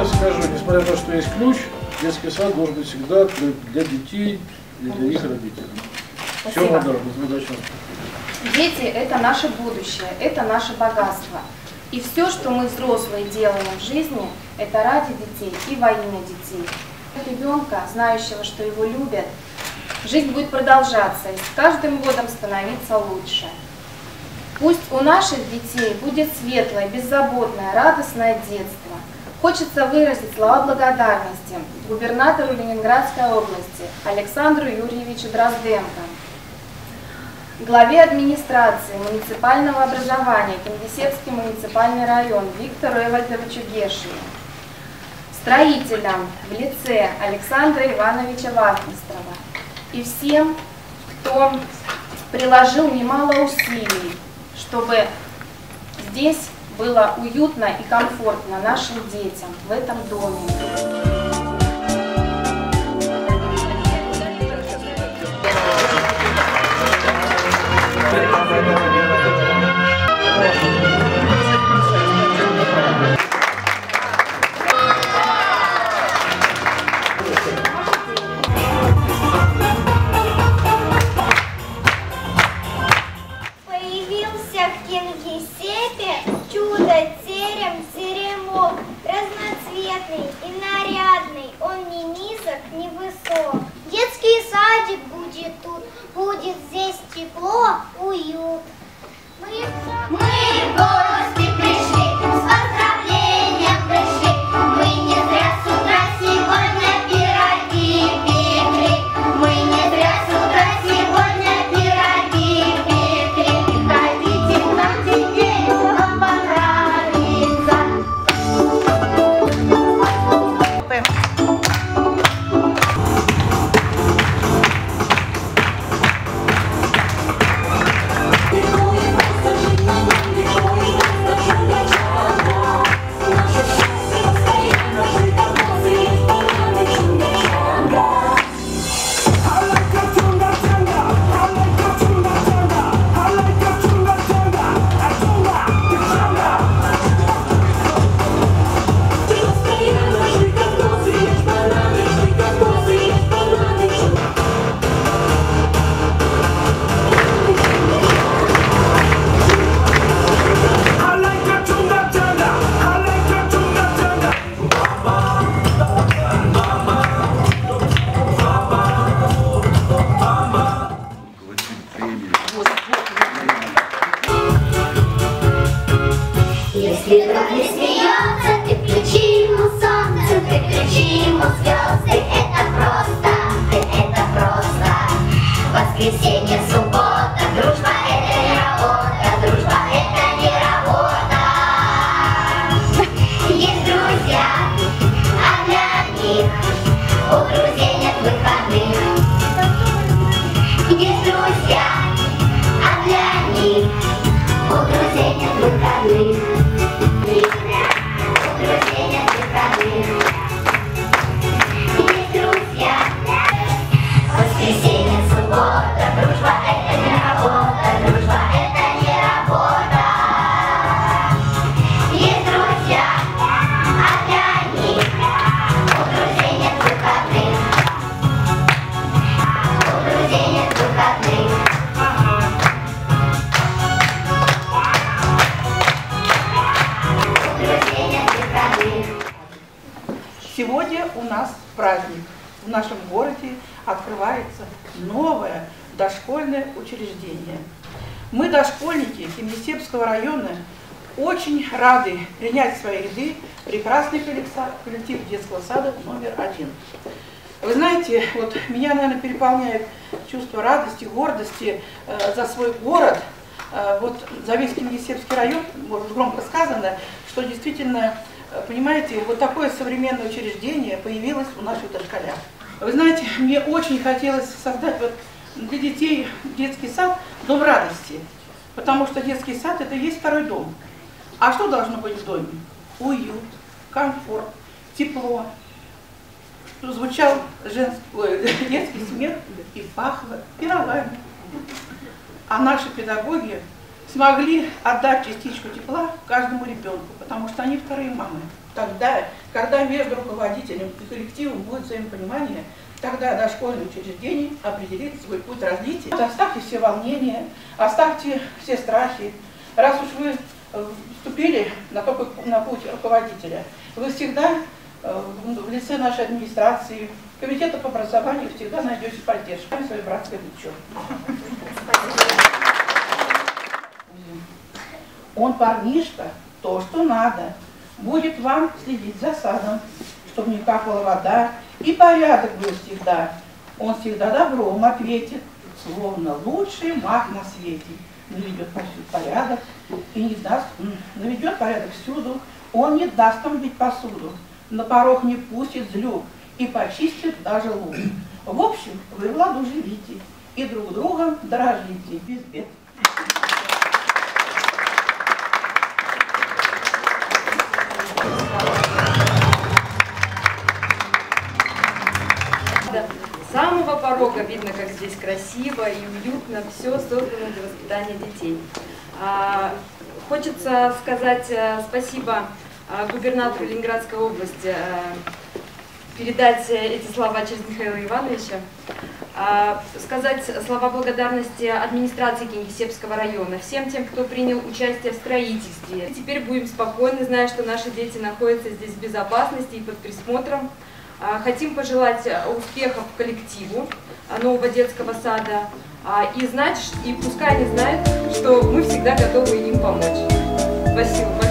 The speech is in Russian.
раз скажу, несмотря на то, что есть ключ, детский сад должен быть всегда для, детей и для их родителей. Спасибо. доброго, удачи. Дети – это наше будущее, это наше богатство. И все, что мы взрослые делаем в жизни, это ради детей и во имя детей. Ребенка, знающего, что его любят, жизнь будет продолжаться и с каждым годом становиться лучше. Пусть у наших детей будет светлое, беззаботное, радостное детство. Хочется выразить слова благодарности губернатору Ленинградской области Александру Юрьевичу Дрозденко, главе администрации муниципального образования Кингисеппский муниципальный район Виктору Эвальдовичу Гешину, строителям в лице Александра Ивановича Вахмистрова и всем, кто приложил немало усилий, чтобы здесь было уютно и комфортно нашим детям в этом доме. Разноцветный и нарядный, он не низок, не высок. Детский садик будет тут, будет здесь тепло, уют. Мы, мы в Сегодня у нас праздник. В нашем городе открывается новое дошкольное учреждение. Мы, дошкольники Кингисеппского района, очень рады принять в свои ряды прекрасный коллектив детского сада номер один. Вы знаете, вот меня, наверное, переполняет чувство радости, гордости э, за свой город, э, вот за весь Кингисеппский район, может громко сказано, что действительно, понимаете, вот такое современное учреждение появилось у наших дошколят. Вы знаете, мне очень хотелось создать вот для детей детский сад дом радости, потому что детский сад это есть второй дом. А что должно быть в доме? Уют, комфорт, тепло, звучал женский, детский смех и пахло пирогами. А наши педагоги смогли отдать частичку тепла каждому ребенку, потому что они вторые мамы. Тогда, когда между руководителем и коллективом будет взаимопонимание, тогда дошкольное учреждение определит свой путь развития. Оставьте все волнения, оставьте все страхи. Раз уж вы э, вступили на, такой, на путь руководителя, вы всегда э, в лице нашей администрации, комитета по образованию всегда найдете поддержку. Свое братское плечо. Он парнишка, то, что надо. Будет вам следить за садом, чтобы не капала вода, и порядок был всегда. Он всегда добром ответит, словно лучший маг на свете. Наведет порядок и не даст, наведет порядок всюду. Он не даст вам бить посуду, на порог не пустит злюк и почистит даже лук. В общем, вы в ладу живите и друг другом дорожите без бед. Порога видно, как здесь красиво и уютно, все создано для воспитания детей. А, Хочется сказать э, спасибо э, губернатору Ленинградской области, э, передать эти слова через Михаила Ивановича, А, сказать слова благодарности администрации Кингисеппского района, всем тем, кто принял участие в строительстве. Теперь будем спокойны, зная, что наши дети находятся здесь в безопасности и под присмотром. А, Хотим пожелать э, успехов коллективу а, нового детского сада а, и знать, и пускай они знают, что мы всегда готовы им помочь. Спасибо большое.